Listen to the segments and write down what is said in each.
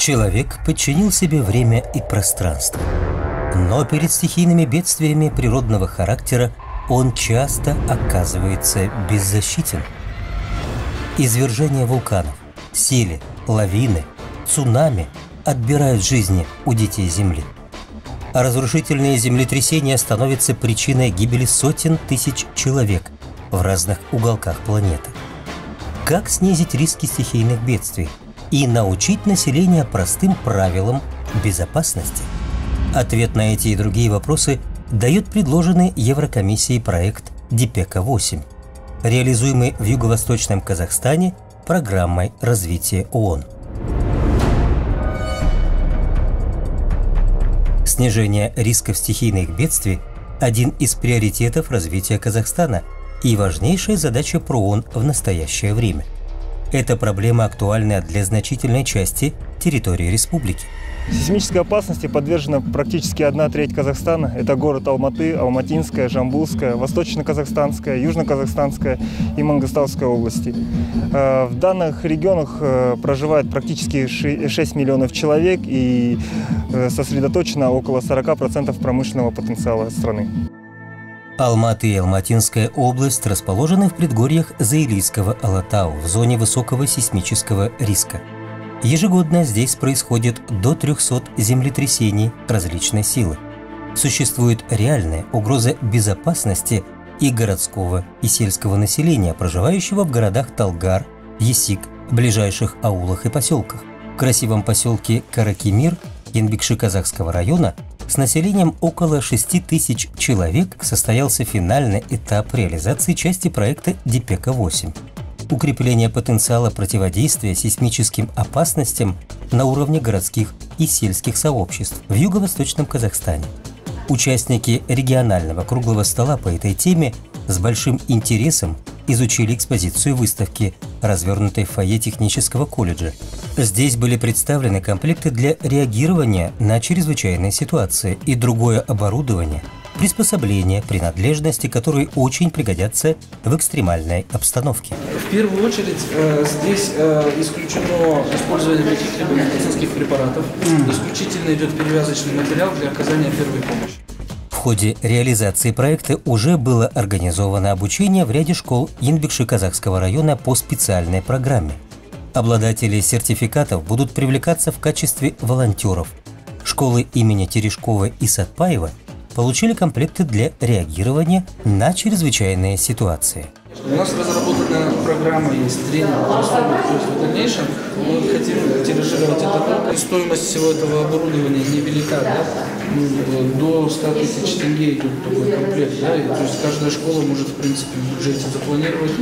Человек подчинил себе время и пространство. Но перед стихийными бедствиями природного характера он часто оказывается беззащитен. Извержение вулканов, сели, лавины, цунами отбирают жизни у детей Земли. А разрушительные землетрясения становятся причиной гибели сотен тысяч человек в разных уголках планеты. Как снизить риски стихийных бедствий и научить население простым правилам безопасности? Ответ на эти и другие вопросы дает предложенный Еврокомиссией проект ДИПЕКа-8, реализуемый в Юго-Восточном Казахстане программой развития ООН. Снижение рисков стихийных бедствий – один из приоритетов развития Казахстана и важнейшая задача ПРООН в настоящее время. Эта проблема актуальна для значительной части территории республики – Сейсмической опасности подвержена практически одна треть Казахстана. Это город Алматы, Алматинская, Жамбулская, Восточно-Казахстанская, Южно-Казахстанская и Мангостауская области. Э, в данных регионах э, проживает практически 6 миллионов человек и э, сосредоточено около 40% промышленного потенциала страны. Алматы и Алматинская область расположены в предгорьях Заилийского Алатау в зоне высокого сейсмического риска. Ежегодно здесь происходит до 300 землетрясений различной силы. Существует реальная угроза безопасности и городского, и сельского населения, проживающего в городах Талгар, Есик, ближайших аулах и поселках. В красивом поселке Каракимир Янбекши Казахского района с населением около 6 тысяч человек состоялся финальный этап реализации части проекта ДИПЕКа-8 укрепление потенциала противодействия сейсмическим опасностям на уровне городских и сельских сообществ в юго-восточном Казахстане. Участники регионального круглого стола по этой теме с большим интересом изучили экспозицию выставки, развернутой в фойе технического колледжа. Здесь были представлены комплекты для реагирования на чрезвычайные ситуации и другое оборудование – приспособления, принадлежности, которые очень пригодятся в экстремальной обстановке. В первую очередь э, здесь э, исключено использование каких-либо медицинских препаратов. Исключительно идет перевязочный материал для оказания первой помощи. Ходе реализации проекта уже было организовано обучение в ряде школ Янбекши Казахского района по специальной программе. Обладатели сертификатов будут привлекаться в качестве волонтеров. Школы имени Терешкова и Сатпаева – получили комплекты для реагирования на чрезвычайные ситуации. У нас разработана программа, есть тренинг то есть в дальнейшем мы хотим тиражировать это. Стоимость всего этого оборудования невелика, да? Ну, до 100 тысяч тенге идет такой комплект, да? И, то есть каждая школа может, в принципе, в бюджете запланировать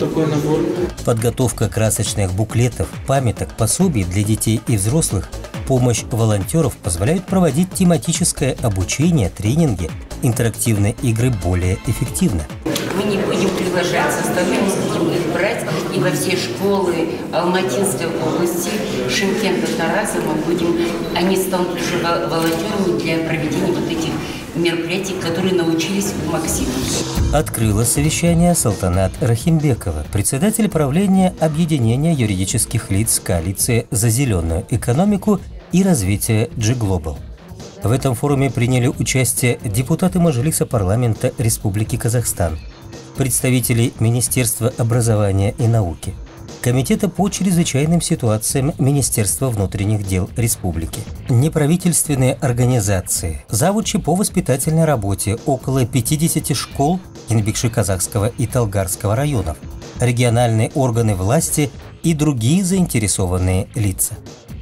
такой набор. Подготовка красочных буклетов, памяток, пособий для детей и взрослых помощь волонтеров позволяют проводить тематическое обучение, тренинги, интерактивные игры более эффективно. Мы не будем приглашать составы, мы будем их брать и во все школы Алматинской области, Шимкента, Тараса мы будем, они станут уже волонтерами для проведения вот этих мероприятий, которые научились в Максиме. Открыла совещание Салтанат Рахимбекова, председатель правления Объединения юридических лиц коалиции за зеленую экономику и развития G-Global. В этом форуме приняли участие депутаты Мажилиса парламента Республики Казахстан, представители Министерства образования и науки, Комитета по чрезвычайным ситуациям Министерства внутренних дел Республики, неправительственные организации, завучи по воспитательной работе около 50 школ Янбекши-Казахского и Талгарского районов, региональные органы власти и другие заинтересованные лица.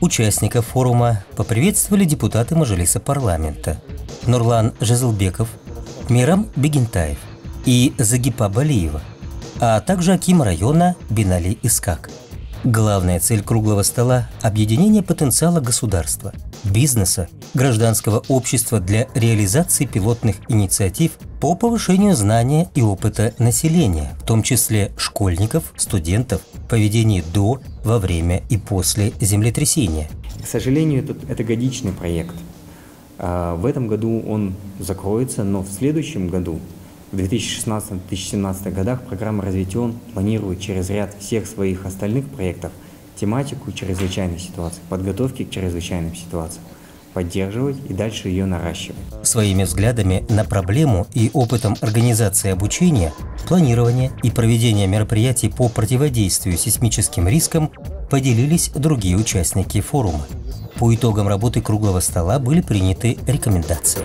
Участников форума поприветствовали депутаты Мажилиса парламента Нурлан Жезлбеков, Мирам Бегентаев и Загипа Балиева, а также Аким района Бинали Искак. Главная цель круглого стола – объединение потенциала государства, бизнеса, гражданского общества для реализации пилотных инициатив по повышению знания и опыта населения, в том числе школьников, студентов, поведении до, во время и после землетрясения. К сожалению, это, это годичный проект. А, в этом году он закроется, но в следующем году, в 2016-2017 годах, программа развития ООН планирует через ряд всех своих остальных проектов тематику чрезвычайных ситуаций, подготовки к чрезвычайным ситуациям поддерживать и дальше ее наращивать. Своими взглядами на проблему и опытом организации обучения, планирования и проведения мероприятий по противодействию сейсмическим рискам поделились другие участники форума. По итогам работы круглого стола были приняты рекомендации.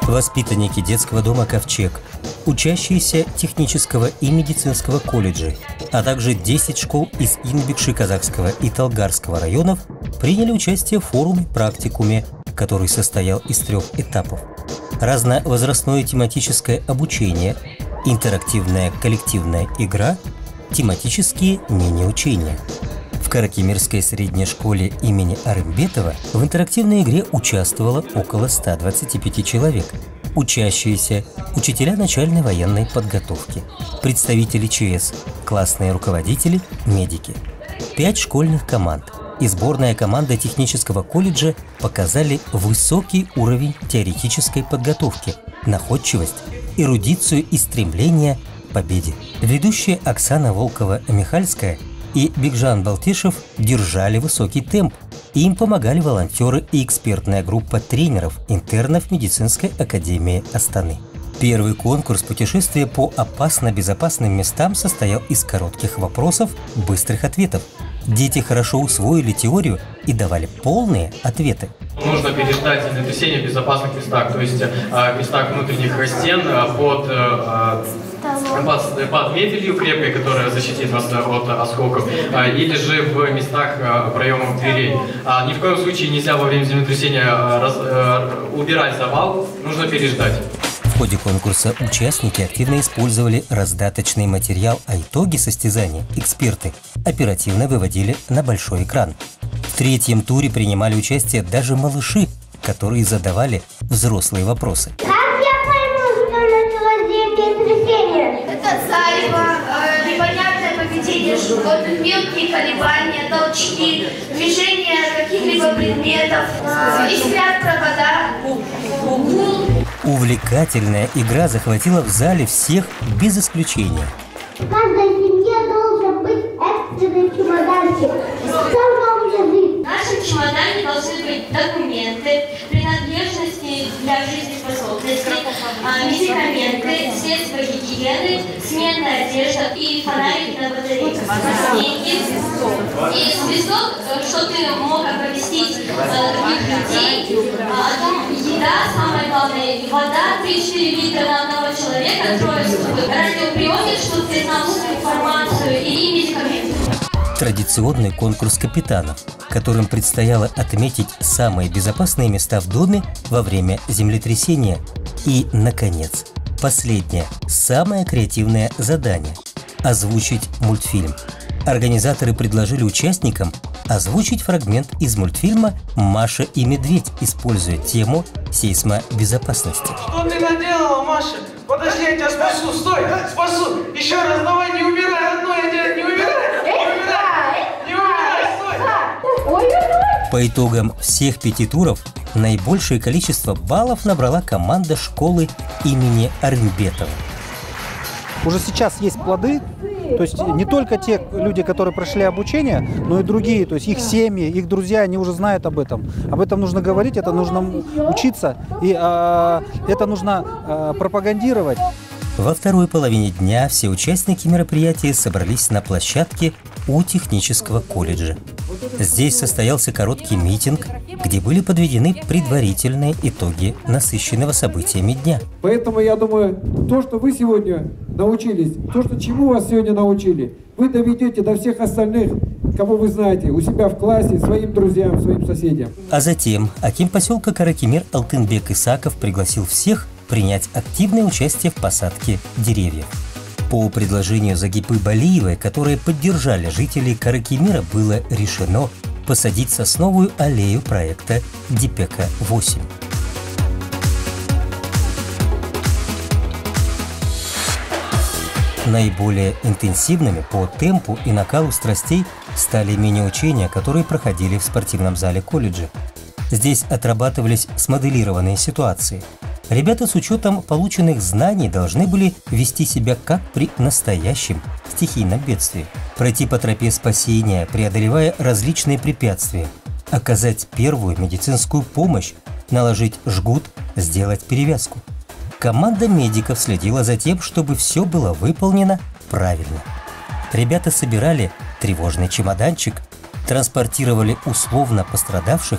Воспитанники детского дома «Ковчег», учащиеся технического и медицинского колледжей, а также 10 школ из Инбикши Казахского и Талгарского районов приняли участие в форуме «Практикуме», который состоял из трех этапов. Разновозрастное тематическое обучение, интерактивная коллективная игра, тематические мини-учения. В Каракимирской средней школе имени Арымбетова в интерактивной игре участвовало около 125 человек, учащиеся, учителя начальной военной подготовки, представители ЧС, классные руководители, медики. Пять школьных команд – и сборная команда технического колледжа показали высокий уровень теоретической подготовки, находчивость, эрудицию и стремление к победе. Ведущие Оксана Волкова-Михальская и Бигжан Балтишев держали высокий темп, им помогали волонтеры и экспертная группа тренеров интернов медицинской академии Астаны. Первый конкурс путешествия по опасно-безопасным местам состоял из коротких вопросов, быстрых ответов – Дети хорошо усвоили теорию и давали полные ответы. Нужно переждать землетрясение в безопасных местах, то есть э, в местах внутренних стен э, под, э, под, под мебелью крепкой, которая защитит вас от осколков, или же в местах проемов дверей. А ни в коем случае нельзя во время землетрясения раз, убирать завал, нужно переждать ходе конкурса участники активно использовали раздаточный материал, а итоги состязания эксперты оперативно выводили на большой экран. В третьем туре принимали участие даже малыши, которые задавали взрослые вопросы. Мелкие колебания, толчки, движение каких-либо предметов, искрят провода, гул, Увлекательная игра захватила в зале всех без исключения. В каждой семье должен быть экстренный чемоданчик. Что вам лежит? В нашем чемодане должны быть документы, принадлежности для жизнеспособности, а, медикаменты, средства гигиены, сменная одежда и фонарики на батарейках. Деньги. и свисток, что ты мог оповестить э, других людей а, о том, еда, самое главное, вода, 3-4 литра на одного человека, трое суток, радиоприемник, чтобы ты знал всю информацию и медикаменты. Традиционный конкурс капитанов, которым предстояло отметить самые безопасные места в доме во время землетрясения. И, наконец, последнее, самое креативное задание – озвучить мультфильм. Организаторы предложили участникам озвучить фрагмент из мультфильма «Маша и медведь», используя тему сейсмобезопасности. Что ты наделала, Маша? Подожди, я тебя спасу, стой, спасу. Еще раз, давай, не убирай одно, я тебя не По итогам всех пяти туров наибольшее количество баллов набрала команда школы имени Армбетова. Уже сейчас есть плоды то есть не только те люди, которые прошли обучение, но и другие, то есть их семьи, их друзья, они уже знают об этом. Об этом нужно говорить, это нужно учиться, и э, это нужно э, пропагандировать. Во второй половине дня все участники мероприятия собрались на площадке у технического колледжа. Здесь состоялся короткий митинг, где были подведены предварительные итоги насыщенного событиями дня. Поэтому я думаю, то, что вы сегодня научились, то, что чему вас сегодня научили, вы доведете до всех остальных, кого вы знаете, у себя в классе, своим друзьям, своим соседям. А затем Аким поселка Каракимир Алтынбек Исаков пригласил всех принять активное участие в посадке деревьев. По предложению Загипы Балиевой, которые поддержали жителей Каракимира, было решено посадить сосновую аллею проекта Дипека-8. Наиболее интенсивными по темпу и накалу страстей стали мини-учения, которые проходили в спортивном зале колледжа. Здесь отрабатывались смоделированные ситуации – Ребята с учетом полученных знаний должны были вести себя как при настоящем стихийном бедствии. пройти по тропе спасения, преодолевая различные препятствия, оказать первую медицинскую помощь, наложить жгут, сделать перевязку. Команда медиков следила за тем, чтобы все было выполнено правильно. Ребята собирали тревожный чемоданчик, транспортировали условно пострадавших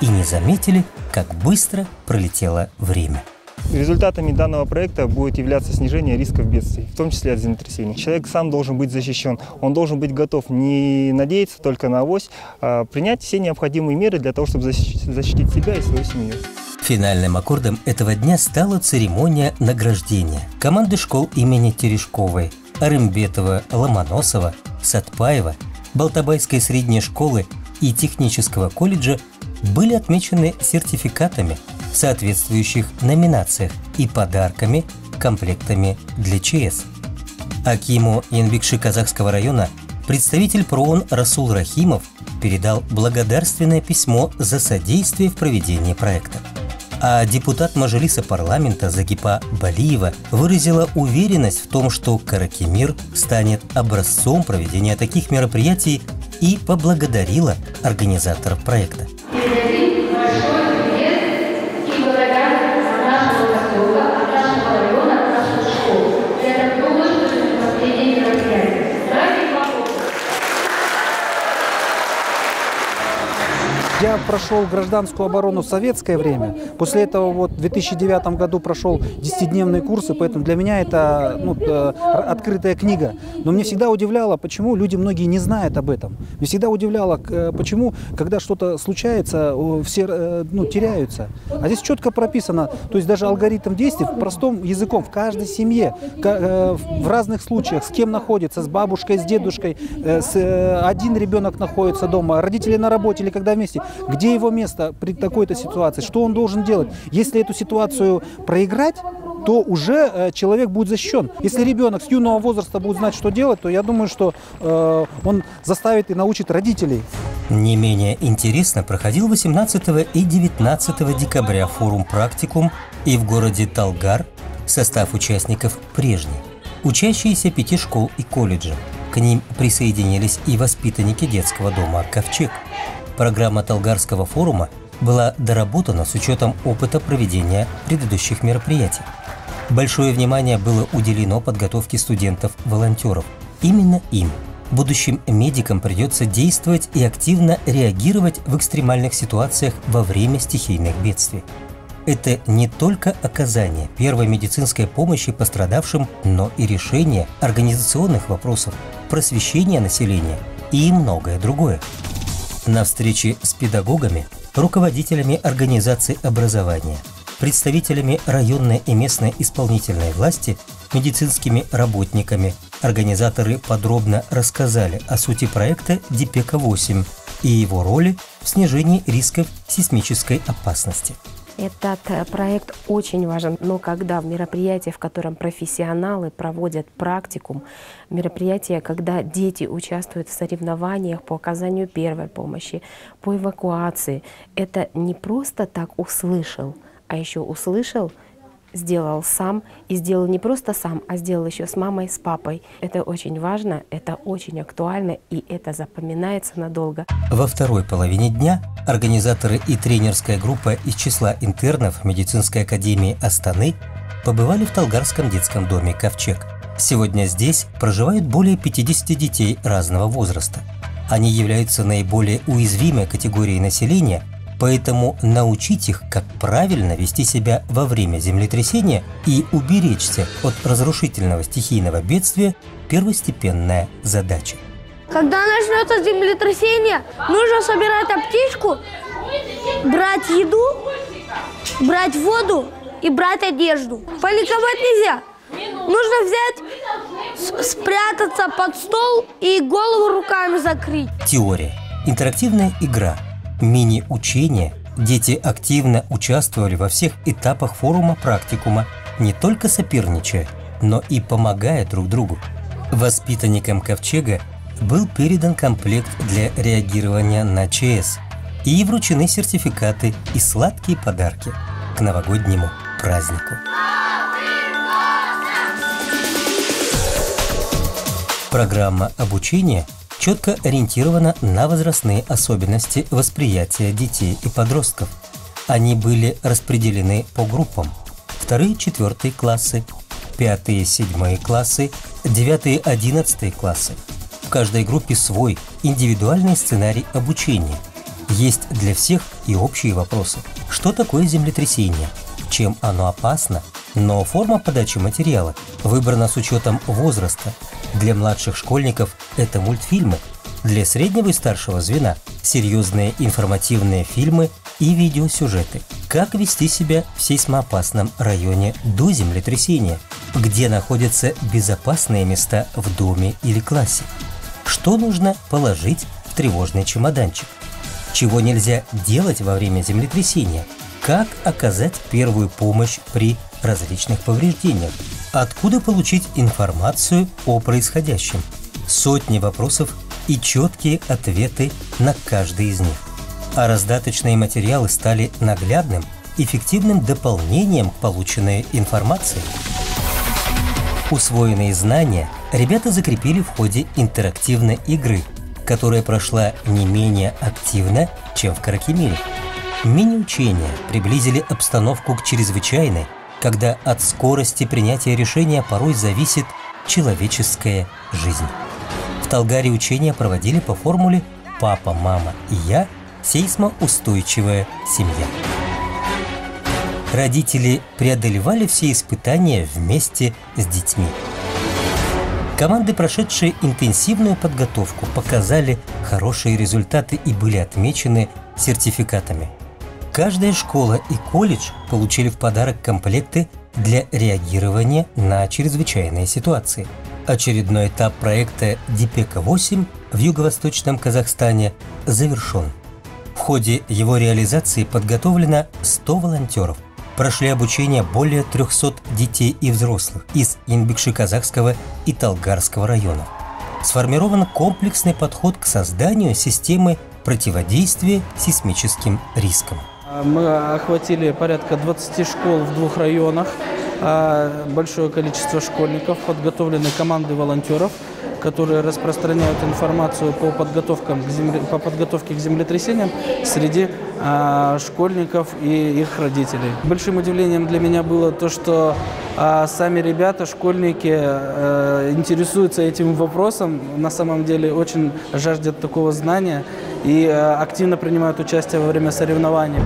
и не заметили, как быстро пролетело время. Результатами данного проекта будет являться снижение рисков бедствий, в том числе от землетрясений. Человек сам должен быть защищен, он должен быть готов не надеяться только на авось, а принять все необходимые меры для того, чтобы защитить себя и свою семью. Финальным аккордом этого дня стала церемония награждения команды школ имени Терешковой, Арымбетова, Ломоносова, Сатпаева, Балтабайской средней школы и технического колледжа были отмечены сертификатами в соответствующих номинациях и подарками, комплектами для ЧС. Акиму Янбекши Казахского района представитель ПРООН Расул Рахимов передал благодарственное письмо за содействие в проведении проекта. А депутат Мажилиса парламента Загипа Балиева выразила уверенность в том, что Каракимир станет образцом проведения таких мероприятий и поблагодарила организаторов проекта. Я прошел гражданскую оборону в советское время. После этого вот в 2009 году прошел 10-дневные курсы, поэтому для меня это ну, э, открытая книга. Но мне всегда удивляло, почему люди многие не знают об этом. Мне всегда удивляло, э, почему, когда что-то случается, все э, ну, теряются. А здесь четко прописано, то есть даже алгоритм действий простым языком в каждой семье, в разных случаях, с кем находится, с бабушкой, с дедушкой, с, один ребенок находится дома, родители на работе или когда вместе. Где его место при такой-то ситуации? Что он должен делать? Если эту ситуацию проиграть, то уже э, человек будет защищен. Если ребенок с юного возраста будет знать, что делать, то я думаю, что э, он заставит и научит родителей. Не менее интересно проходил 18 и 19 декабря форум «Практикум» и в городе Талгар состав участников прежний. Учащиеся пяти школ и колледжа. К ним присоединились и воспитанники детского дома «Ковчег». Программа Талгарского форума была доработана с учетом опыта проведения предыдущих мероприятий. Большое внимание было уделено подготовке студентов-волонтеров. Именно им, будущим медикам, придется действовать и активно реагировать в экстремальных ситуациях во время стихийных бедствий. Это не только оказание первой медицинской помощи пострадавшим, но и решение организационных вопросов, просвещение населения и многое другое. На встрече с педагогами, руководителями организаций образования, представителями районной и местной исполнительной власти, медицинскими работниками, организаторы подробно рассказали о сути проекта ДИПЕКа-8 и его роли в снижении рисков сейсмической опасности. Этот э, проект очень важен, но когда в мероприятии, в котором профессионалы проводят практикум, мероприятие, когда дети участвуют в соревнованиях по оказанию первой помощи, по эвакуации, это не просто так услышал, а еще услышал сделал сам и сделал не просто сам, а сделал еще с мамой, с папой. Это очень важно, это очень актуально и это запоминается надолго. Во второй половине дня организаторы и тренерская группа из числа интернов медицинской академии Астаны побывали в Талгарском детском доме «Ковчег». Сегодня здесь проживают более 50 детей разного возраста. Они являются наиболее уязвимой категорией населения – Поэтому научить их, как правильно вести себя во время землетрясения и уберечься от разрушительного стихийного бедствия – первостепенная задача. Когда начнется землетрясение, нужно собирать аптечку, брать еду, брать воду и брать одежду. Паниковать нельзя. Нужно взять, спрятаться под стол и голову руками закрыть. Теория. Интерактивная игра – мини-учения дети активно участвовали во всех этапах форума практикума, не только соперничая, но и помогая друг другу. Воспитанникам Ковчега был передан комплект для реагирования на ЧС и вручены сертификаты и сладкие подарки к новогоднему празднику. Программа обучения четко ориентирована на возрастные особенности восприятия детей и подростков. Они были распределены по группам. Вторые, четвертые классы, пятые, седьмые классы, девятые, одиннадцатые классы. В каждой группе свой индивидуальный сценарий обучения. Есть для всех и общие вопросы. Что такое землетрясение? Чем оно опасно? Но форма подачи материала выбрана с учетом возраста. Для младших школьников это мультфильмы, для среднего и старшего звена – серьезные информативные фильмы и видеосюжеты. Как вести себя в сейсмоопасном районе до землетрясения? Где находятся безопасные места в доме или классе? Что нужно положить в тревожный чемоданчик? Чего нельзя делать во время землетрясения? Как оказать первую помощь при различных повреждениях? Откуда получить информацию о происходящем? Сотни вопросов и четкие ответы на каждый из них. А раздаточные материалы стали наглядным, эффективным дополнением к полученной информации. Усвоенные знания ребята закрепили в ходе интерактивной игры, которая прошла не менее активно, чем в Каракемире. Мини-учения приблизили обстановку к чрезвычайной, когда от скорости принятия решения порой зависит человеческая жизнь. В Талгаре учения проводили по формуле «папа, мама и я» сейсмоустойчивая семья. Родители преодолевали все испытания вместе с детьми. Команды, прошедшие интенсивную подготовку, показали хорошие результаты и были отмечены сертификатами. Каждая школа и колледж получили в подарок комплекты для реагирования на чрезвычайные ситуации. Очередной этап проекта «Дипека-8» в юго-восточном Казахстане завершен. В ходе его реализации подготовлено 100 волонтеров – прошли обучение более 300 детей и взрослых из Инбекши-Казахского и Талгарского районов. Сформирован комплексный подход к созданию системы противодействия сейсмическим рискам. Мы охватили порядка 20 школ в двух районах, а большое количество школьников, подготовлены команды волонтеров – которые распространяют информацию по, подготовкам к земле, по подготовке к землетрясениям среди а, школьников и их родителей. Большим удивлением для меня было то, что а, сами ребята, школьники, а, интересуются этим вопросом, на самом деле очень жаждет такого знания и а, активно принимают участие во время соревнований.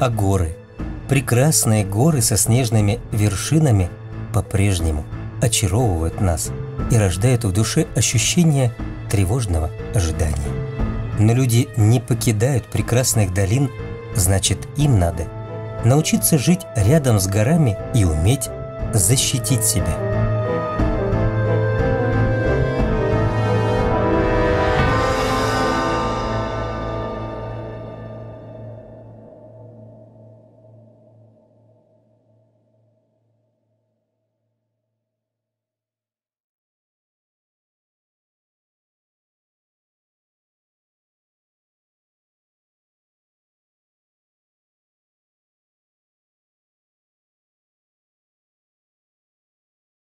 А горы? Прекрасные горы со снежными вершинами по-прежнему очаровывают нас – и рождает в душе ощущение тревожного ожидания. Но люди не покидают прекрасных долин, значит им надо научиться жить рядом с горами и уметь защитить себя.